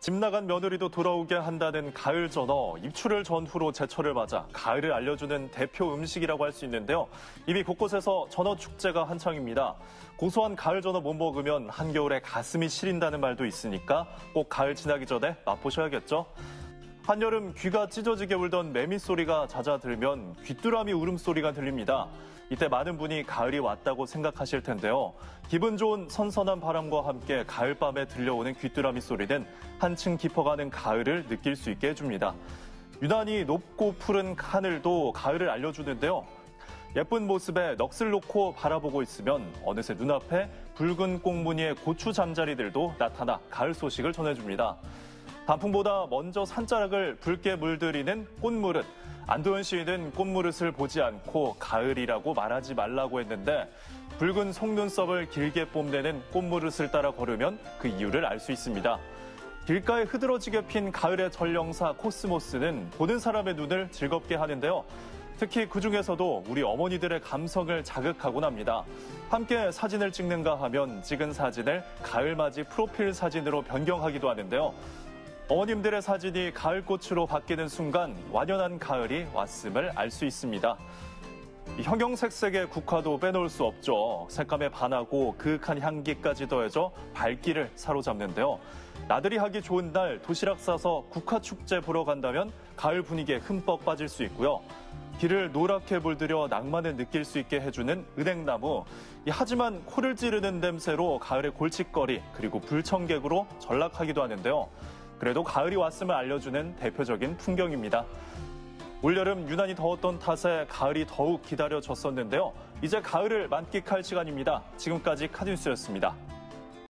집 나간 며느리도 돌아오게 한다는 가을 전어, 입추를 전후로 제철을 맞아 가을을 알려주는 대표 음식이라고 할 수 있는데요. 이미 곳곳에서 전어 축제가 한창입니다. 고소한 가을 전어 못 먹으면 한겨울에 가슴이 시린다는 말도 있으니까 꼭 가을 지나기 전에 맛보셔야겠죠. 한여름 귀가 찢어지게 울던 매미 소리가 잦아들면 귀뚜라미 울음소리가 들립니다. 이때 많은 분이 가을이 왔다고 생각하실 텐데요. 기분 좋은 선선한 바람과 함께 가을밤에 들려오는 귀뚜라미 소리는 한층 깊어가는 가을을 느낄 수 있게 해줍니다. 유난히 높고 푸른 하늘도 가을을 알려주는데요. 예쁜 모습에 넋을 놓고 바라보고 있으면 어느새 눈앞에 붉은 꽁무니의 고추 잠자리들도 나타나 가을 소식을 전해줍니다. 단풍보다 먼저 산자락을 붉게 물들이는 꽃무릇. 안도현 시인은 꽃무릇을 보지 않고 가을이라고 말하지 말라고 했는데 붉은 속눈썹을 길게 뽐내는 꽃무릇을 따라 걸으면 그 이유를 알 수 있습니다. 길가에 흐드러지게 핀 가을의 전령사 코스모스는 보는 사람의 눈을 즐겁게 하는데요. 특히 그 중에서도 우리 어머니들의 감성을 자극하곤 합니다. 함께 사진을 찍는가 하면 찍은 사진을 가을맞이 프로필 사진으로 변경하기도 하는데요. 어머님들의 사진이 가을꽃으로 바뀌는 순간 완연한 가을이 왔음을 알 수 있습니다. 형형색색의 국화도 빼놓을 수 없죠. 색감에 반하고 그윽한 향기까지 더해져 발길을 사로잡는데요. 나들이 하기 좋은 날 도시락 싸서 국화 축제 보러 간다면 가을 분위기에 흠뻑 빠질 수 있고요. 길을 노랗게 물들여 낭만을 느낄 수 있게 해주는 은행나무. 하지만 코를 찌르는 냄새로 가을의 골칫거리 그리고 불청객으로 전락하기도 하는데요. 그래도 가을이 왔음을 알려주는 대표적인 풍경입니다. 올여름 유난히 더웠던 탓에 가을이 더욱 기다려졌었는데요. 이제 가을을 만끽할 시간입니다. 지금까지 카드뉴스였습니다.